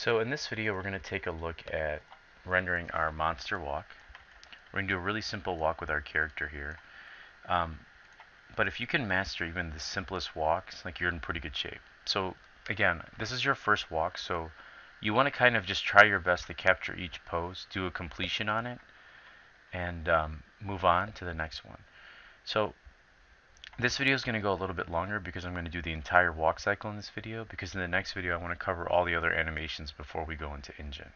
So in this video we're going to take a look at rendering our monster walk. We're going to do a really simple walk with our character here. Um, but if you can master even the simplest walks, like you're in pretty good shape. So again, this is your first walk, so you want to kind of just try your best to capture each pose, do a completion on it, and um, move on to the next one. So this video is going to go a little bit longer because I'm going to do the entire walk cycle in this video because in the next video I want to cover all the other animations before we go into engine.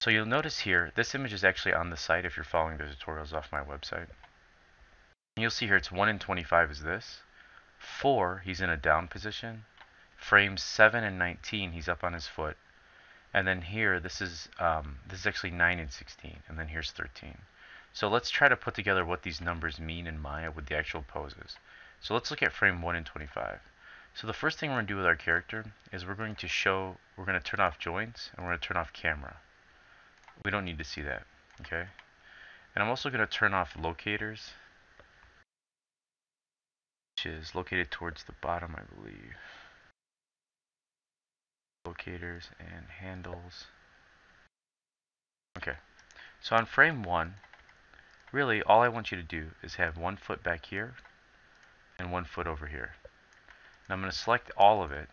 So you'll notice here, this image is actually on the site if you're following the tutorials off my website. You'll see here it's 1 in 25 is this. 4, he's in a down position. Frames 7 and 19, he's up on his foot. And then here, this is um, this is actually 9 and 16, and then here's 13. So let's try to put together what these numbers mean in Maya with the actual poses. So let's look at frame 1 and 25. So the first thing we're going to do with our character is we're going to show, we're going to turn off joints and we're going to turn off camera. We don't need to see that, okay? And I'm also going to turn off locators, which is located towards the bottom, I believe. Locators and handles. Okay, so on frame 1, really all I want you to do is have one foot back here and one foot over here. Now I'm going to select all of it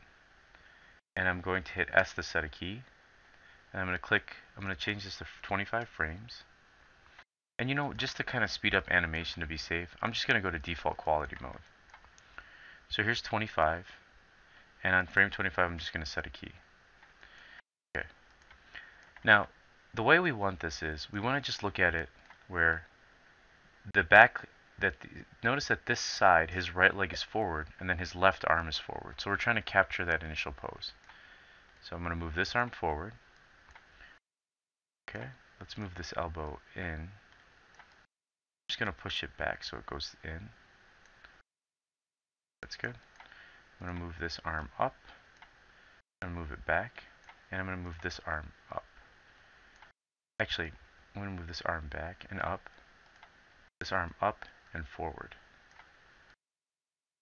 and I'm going to hit S to set a key and I'm going to click, I'm going to change this to 25 frames and you know just to kind of speed up animation to be safe I'm just going to go to default quality mode. So here's 25 and on frame 25 I'm just going to set a key. Okay. Now the way we want this is we want to just look at it where the back that the, notice that this side his right leg is forward and then his left arm is forward. So we're trying to capture that initial pose. So I'm going to move this arm forward. Okay let's move this elbow in. I'm just going to push it back so it goes in. That's good. I'm going to move this arm up. To move it back and I'm going to move this arm up. Actually I'm going to move this arm back and up this arm up and forward.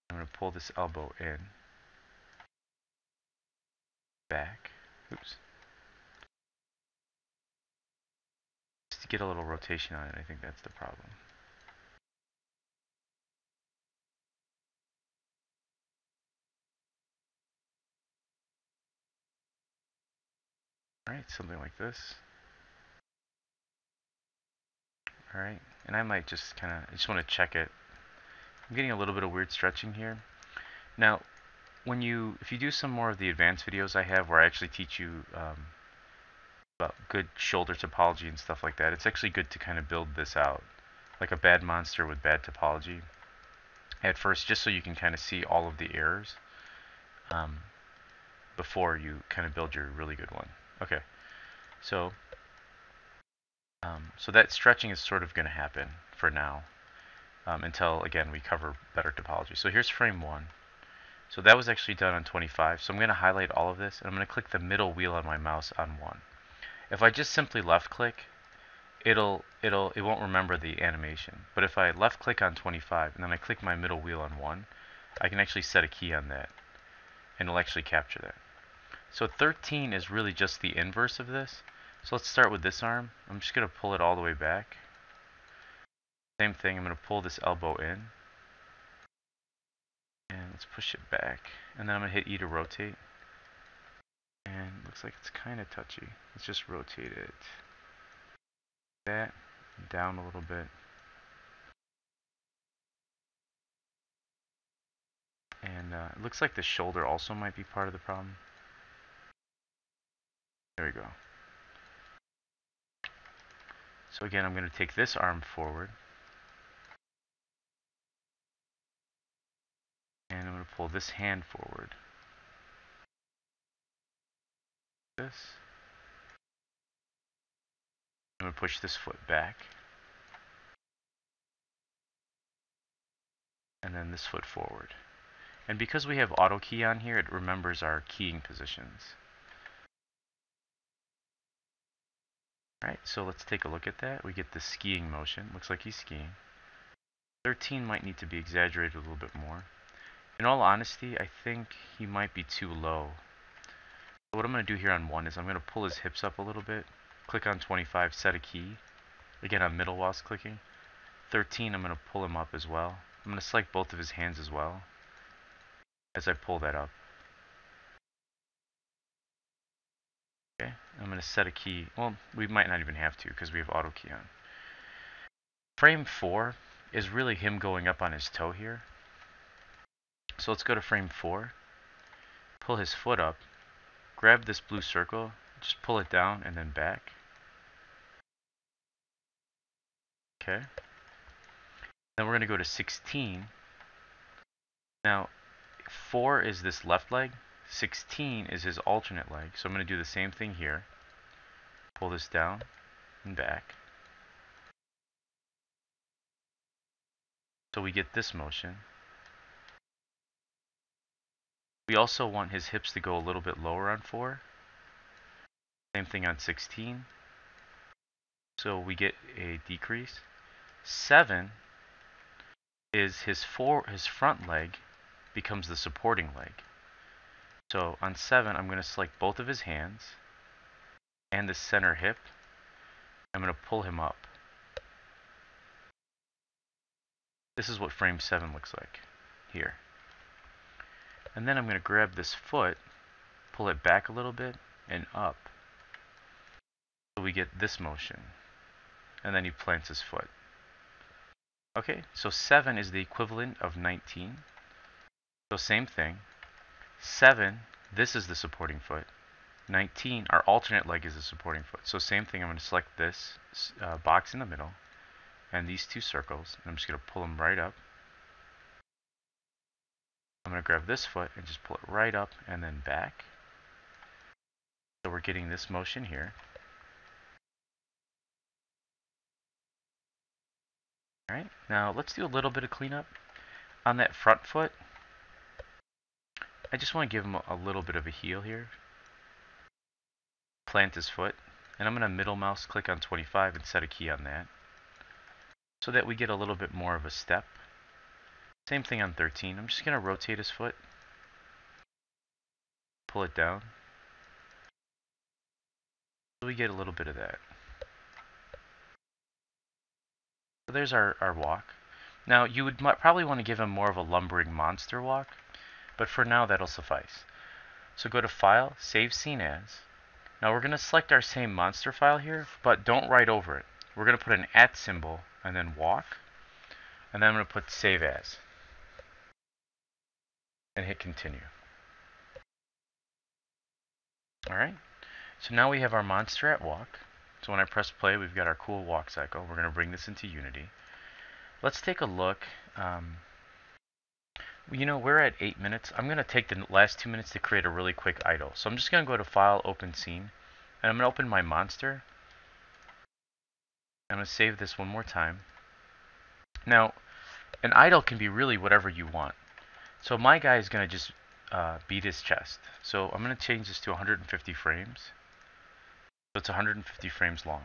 I'm going to pull this elbow in, back, oops. Just to get a little rotation on it, I think that's the problem. Alright, something like this. Alright, and I might just kind of, I just want to check it. I'm getting a little bit of weird stretching here. Now, when you, if you do some more of the advanced videos I have where I actually teach you um, about good shoulder topology and stuff like that, it's actually good to kind of build this out. Like a bad monster with bad topology at first, just so you can kind of see all of the errors um, before you kind of build your really good one. Okay, so um, so that stretching is sort of going to happen for now um, until, again, we cover better topology. So here's frame 1. So that was actually done on 25. So I'm going to highlight all of this, and I'm going to click the middle wheel on my mouse on 1. If I just simply left click, it'll it'll it won't remember the animation. But if I left click on 25 and then I click my middle wheel on 1, I can actually set a key on that and it'll actually capture that. So 13 is really just the inverse of this. So let's start with this arm. I'm just going to pull it all the way back. Same thing, I'm going to pull this elbow in. And let's push it back. And then I'm going to hit E to rotate. And looks like it's kind of touchy. Let's just rotate it. That, down a little bit. And uh, it looks like the shoulder also might be part of the problem. There we go. So again, I'm going to take this arm forward. And I'm going to pull this hand forward. This. I'm going to push this foot back. And then this foot forward. And because we have auto key on here, it remembers our keying positions. Alright, so let's take a look at that. We get the skiing motion. Looks like he's skiing. 13 might need to be exaggerated a little bit more. In all honesty, I think he might be too low. what I'm going to do here on 1 is I'm going to pull his hips up a little bit, click on 25, set a key. Again, on middle whilst clicking. 13, I'm going to pull him up as well. I'm going to select both of his hands as well as I pull that up. Okay, I'm going to set a key. Well, we might not even have to because we have auto key on. Frame 4 is really him going up on his toe here. So let's go to frame 4, pull his foot up, grab this blue circle, just pull it down and then back. Okay. Then we're going to go to 16. Now, 4 is this left leg, 16 is his alternate leg. So I'm going to do the same thing here. Pull this down and back. So we get this motion. We also want his hips to go a little bit lower on 4. Same thing on 16. So we get a decrease. 7 is his for his front leg becomes the supporting leg. So on 7, I'm going to select both of his hands and the center hip. I'm going to pull him up. This is what frame 7 looks like here. And then I'm going to grab this foot, pull it back a little bit, and up. So we get this motion. And then he plants his foot. Okay, so 7 is the equivalent of 19. So same thing. 7, this is the supporting foot. 19, our alternate leg is the supporting foot. So same thing, I'm going to select this uh, box in the middle and these two circles. And I'm just going to pull them right up. I'm going to grab this foot and just pull it right up and then back. So we're getting this motion here. Alright, now let's do a little bit of cleanup. On that front foot, I just want to give him a, little bit of a heel here. Plant his foot. And I'm going to middle mouse click on 25 and set a key on that. So that we get a little bit more of a step. Same thing on 13. I'm just going to rotate his foot. Pull it down. So we get a little bit of that. So there's our, our walk. Now you would probably want to give him more of a lumbering monster walk but for now that'll suffice. So go to File, Save Scene As. Now we're going to select our same monster file here, but don't write over it. We're going to put an at symbol and then walk, and then I'm going to put Save As. And hit Continue. Alright, so now we have our monster at walk. So when I press play, we've got our cool walk cycle. We're going to bring this into Unity. Let's take a look. Um, you know, we're at 8 minutes. I'm going to take the last 2 minutes to create a really quick idle. So I'm just going to go to File, Open Scene, and I'm going to open my monster. I'm going to save this one more time. Now, an idle can be really whatever you want. So my guy is going to just uh, beat his chest. So I'm going to change this to 150 frames. So it's 150 frames long.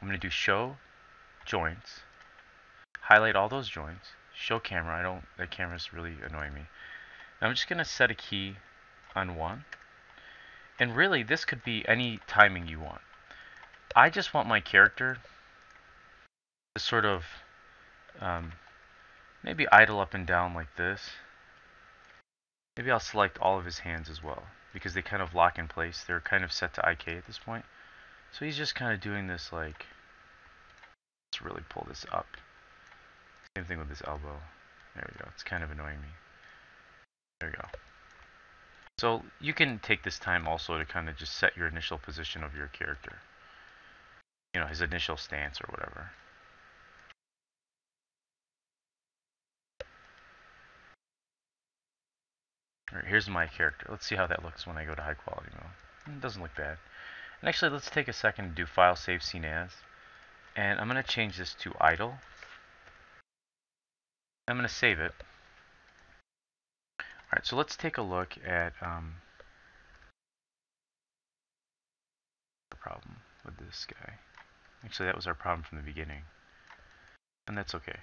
I'm going to do Show, Joints, highlight all those joints, show camera. I don't, the camera's really annoying me. I'm just going to set a key on 1. And really, this could be any timing you want. I just want my character to sort of um, maybe idle up and down like this. Maybe I'll select all of his hands as well because they kind of lock in place. They're kind of set to IK at this point. So he's just kind of doing this like, let's really pull this up. Same thing with this elbow. There we go. It's kind of annoying me. There we go. So you can take this time also to kind of just set your initial position of your character. You know, his initial stance or whatever. Alright, here's my character. Let's see how that looks when I go to high quality mode. It doesn't look bad. And actually, let's take a second to do File, Save, Scene As. And I'm going to change this to Idle. I'm going to save it. Alright, so let's take a look at um, the problem with this guy. Actually, that was our problem from the beginning. And that's okay.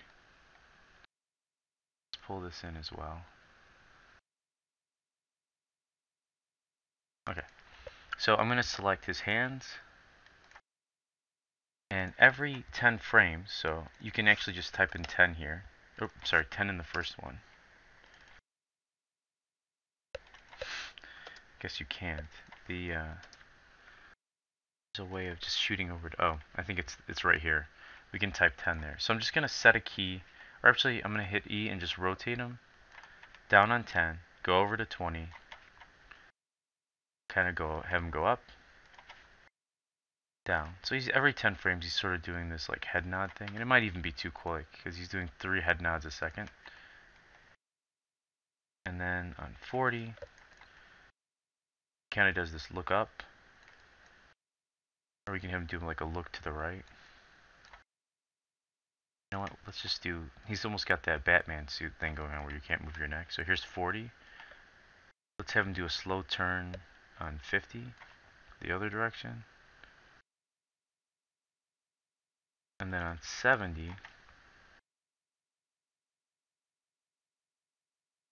Let's pull this in as well. Okay. So I'm going to select his hands. And every 10 frames, so you can actually just type in 10 here. Oh, sorry, 10 in the first one. Guess you can't. The uh, there's a way of just shooting over to, oh, I think it's it's right here. We can type 10 there. So I'm just going to set a key, or actually I'm going to hit E and just rotate them down on 10, go over to 20, kind of go have them go up, down. So he's every 10 frames he's sort of doing this like head nod thing, and it might even be too quick because he's doing three head nods a second. And then on 40, kind of does this look up, or we can have him do like a look to the right. You know what? Let's just do. He's almost got that Batman suit thing going on where you can't move your neck. So here's 40. Let's have him do a slow turn on 50, the other direction. And then on 70,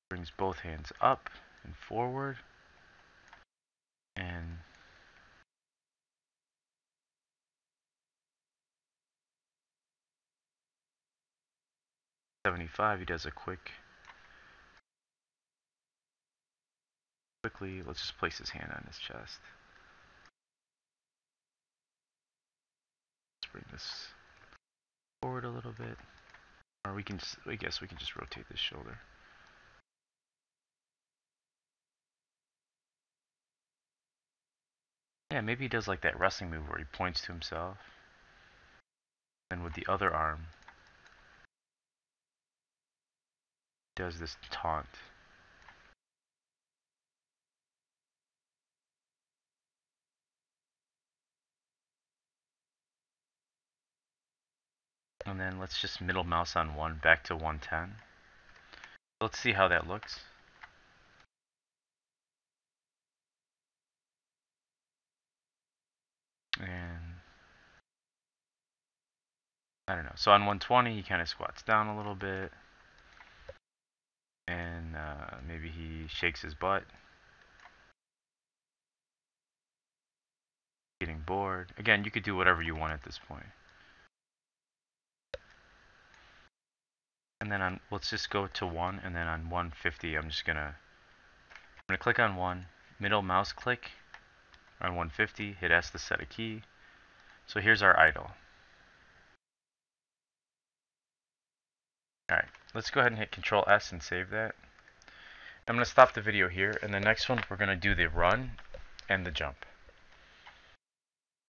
brings both hands up and forward. And Seventy-five, he does a quick quickly, let's just place his hand on his chest. Let's bring this forward a little bit. Or we can, I guess we can just rotate this shoulder. Yeah, maybe he does like that wrestling move where he points to himself. And with the other arm, does this taunt. And then let's just middle mouse on 1 back to 110. Let's see how that looks. And I don't know. So on 120, he kind of squats down a little bit. And uh, maybe he shakes his butt. Getting bored. Again, you could do whatever you want at this point. And then on let's just go to 1 and then on 150 I'm just gonna I'm gonna click on 1 middle mouse click on 150 hit S to set a key. So here's our idle. Alright let's go ahead and hit control S and save that. I'm gonna stop the video here and the next one we're gonna do the run and the jump